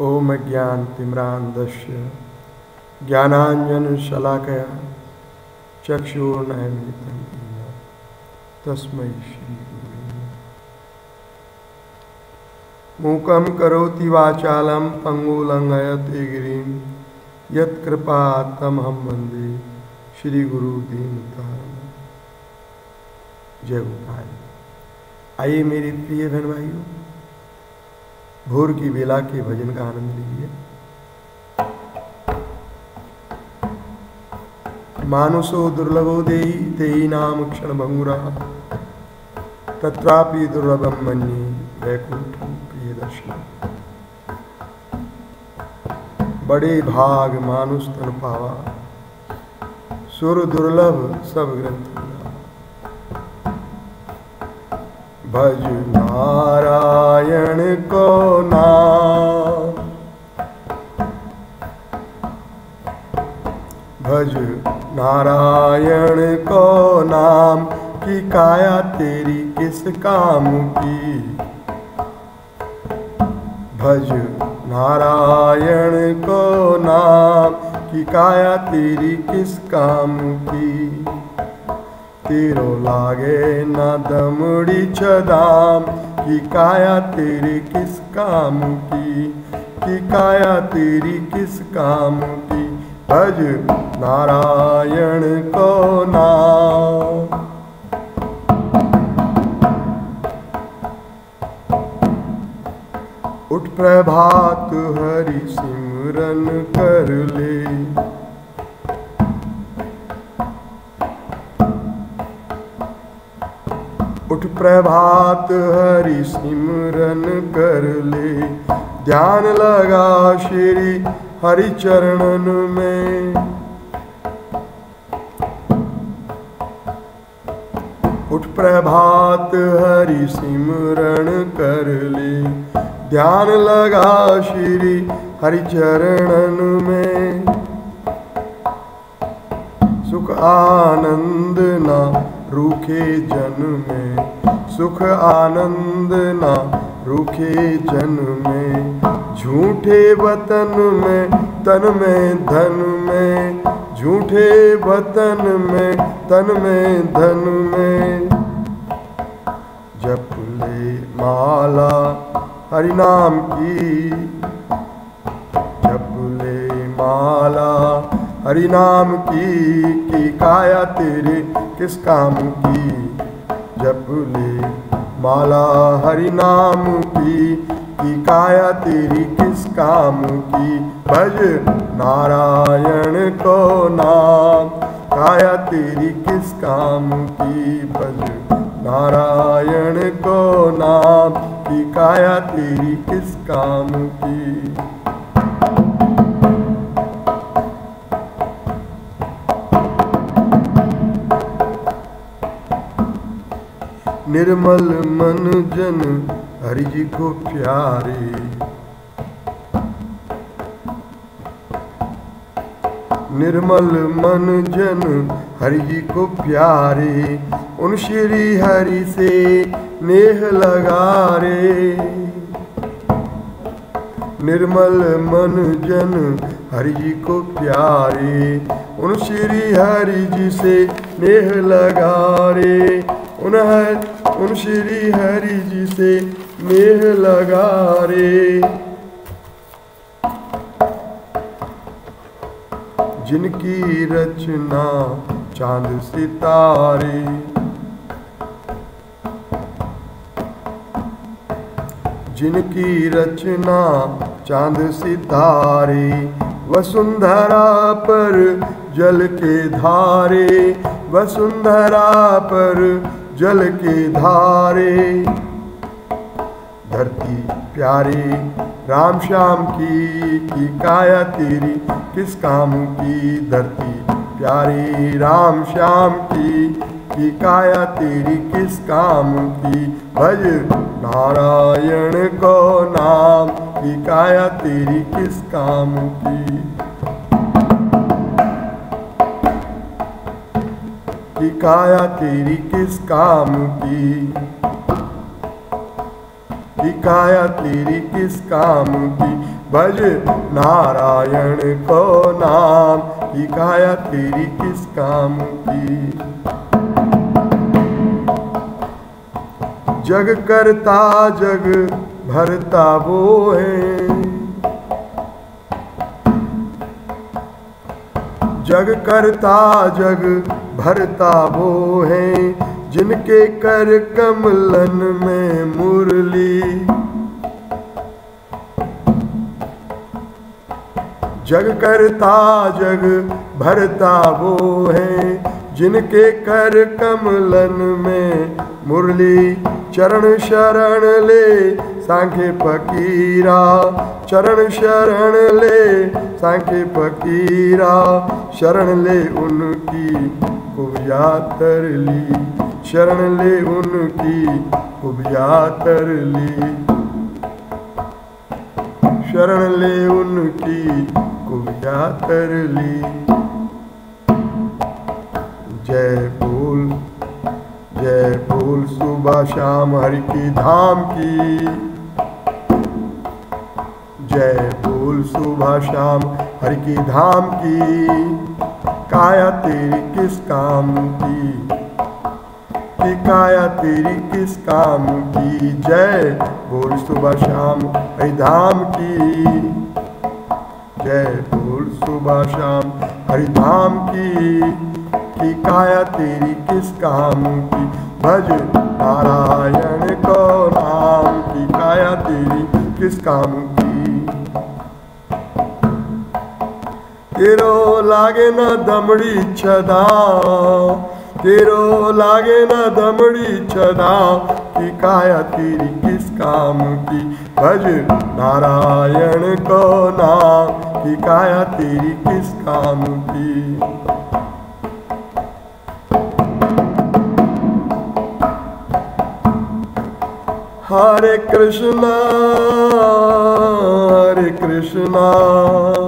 ॐ ज्ञानतिम्रान्धस्य ज्ञानाञ्जनशलाकया चक्षुर्नयनमितं तस्मै श्रीगुरुवे। मूकं करोति वाचालं पङ्गुलङ्घयते गिरिं। यत्कृपात्तमहं वंदे श्रीगुरुदीनताम् जय गोपाल। आइए मेरे प्रिय बहन भाइयों भोर की बेला के भजन का आनंद लीजिए। मानुषो दुर्लभो देही देही नाम क्षण भंगुरा। तत्रापि दुर्लभम मन्ये वैकुंठ प्रिय दर्शन बड़े भाग मानुष तन पावा। सुर दुर्लभ सब ग्रंथ भज नारायण को नाम भज नारायण को नाम की काया तेरी किस काम की? भज नारायण को नाम की काया तेरी किस काम की? तेरो लागे न दमड़ी छदाम। की काया तेरी किस काम की? की काया तेरी किस काम की? भज नारायण को नाम। उठ प्रभात हरि सिमरन कर ले। उठ प्रभात हरि सिमरन कर ले। ध्यान लगा श्री हरि चरणन में। उठ प्रभात हरि सिमरण कर ले। ध्यान लगा श्री हरि चरणन में। सुख आनंद ना रूखे जन में, सुख आनंद ना रूखे जन में। झूठे वतन में, तन में धन में। झूठे वतन में, तन में धन में। जप ले माला हरि नाम की। जप ले माला हरि नाम की की काया तेरे, किस काम की? जप ले माला हरि नाम की की काया तेरी, किस काम की? भज नारायण को नाम, काया तेरी, किस काम की? भज नारायण को नाम, की काया तेरी, किस काम की? निर्मल मन जन हरि जी को प्यारे। निर्मल मन जन हरि जी को प्यारे, उन श्री हरि से नेह लगा रे निर्मल मन जन हरि जी को प्यारे, उन श्री हरि जी से नेह लगा रे उन उन श्री हरि जी से मेह लगा रे। जिनकी रचना चाँद सितारे। जिनकी रचना चाँद सितारे, वसुंधरा पर जल के धारे, वसुंधरा पर जल के धारे। धरती प्यारे, राम श्याम की की काया तेरी, किस काम की? धरती प्यारी, राम श्याम की की काया तेरी, किस काम की? भज नारायण को नाम, की काया तेरी, किस काम की? की काया तेरी किस काम की? की काया तेरी किस काम की? भज नारायण को नाम। की काया तेरी किस काम की? जग करता जग, भरता वो है। जग करता जग भरता वो है, जिनके कर कमलन में मुरली। जग करता, जग भरता वो है, जिनके कर कमलन में मुरली। चरण शरण ले सांखे फकीरा चरण शरण ले, सांखे फकीरा, शरण ले उनकी कुबिया तर ली। शरण ले उनकी कुबिया तर ली। शरण ले उनकी कुबिया तर ली। जय बोल जय बोल सुबह शाम हरि की धाम की। जय बोल सुबह शाम, हरि की धाम की। काया तेरी किस काम की? कि काया तेरी किस काम की? जय बोल सुबह शाम, हरि धाम की। जय बोल सुबह शाम, हरि धाम की। कि काया तेरी किस काम की? भज नारायण को नाम की। काया तेरी किस काम की तेरो लागे न दमड़ी छदा तेरो लागे न दमड़ी छदा, की काया तेरी किस काम की? भज नारायण को नाम की काया तेरी किस काम की? हरे कृष्णा हरे कृष्णा।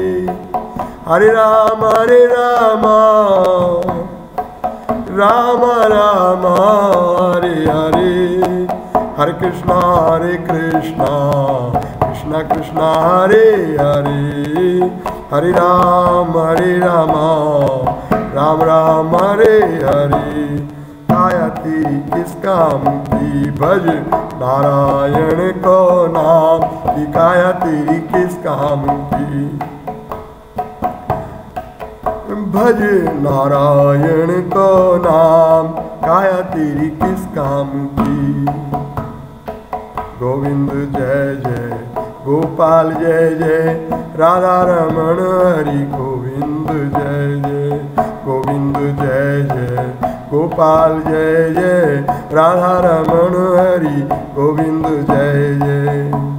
हरे राम हरे राम। राम राम, हरे हरे। हरे कृष्णा हरे कृष्णा। कृष्णा कृष्णा, हरे हरे। हरे राम हरे राम। राम राम, हरे हरे। काया तेरी किस काम की भज? नारायण को नाम। की काया तेरी किस काम की? भज नारायण को नाम। काया तेरी किस काम की? गोविंद जय जय, गोपाल जय जय, राधा रमण हरि गोविंद जय जय, गोविंद जय जय, गोपाल जय जय, राधा रमण हरि गोविंद जय जय।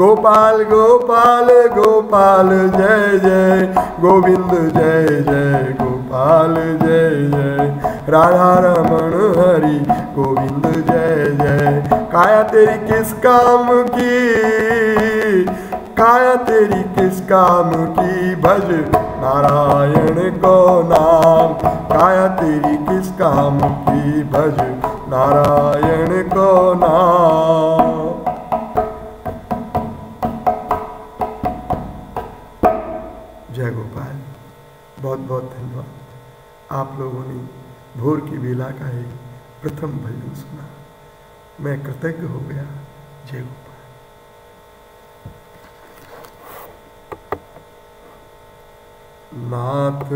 गोपाल गोपाल गोपाल, जय जय। गोविंद, जय जय। गोपाल, जय जय। राधा रमण हरि, गोविंद, जय जय। काया तेरी किस काम की? काया तेरी किस काम की? भज नारायण को नाम। काया तेरी किस काम की? भज नारायण को नाम। जय गोपाल बहुत बहुत धन्यवाद। आप लोगों ने भोर की बेला का एक प्रथम भजन सुना। मैं कृतज्ञ हो गया जय गोपाल नाथ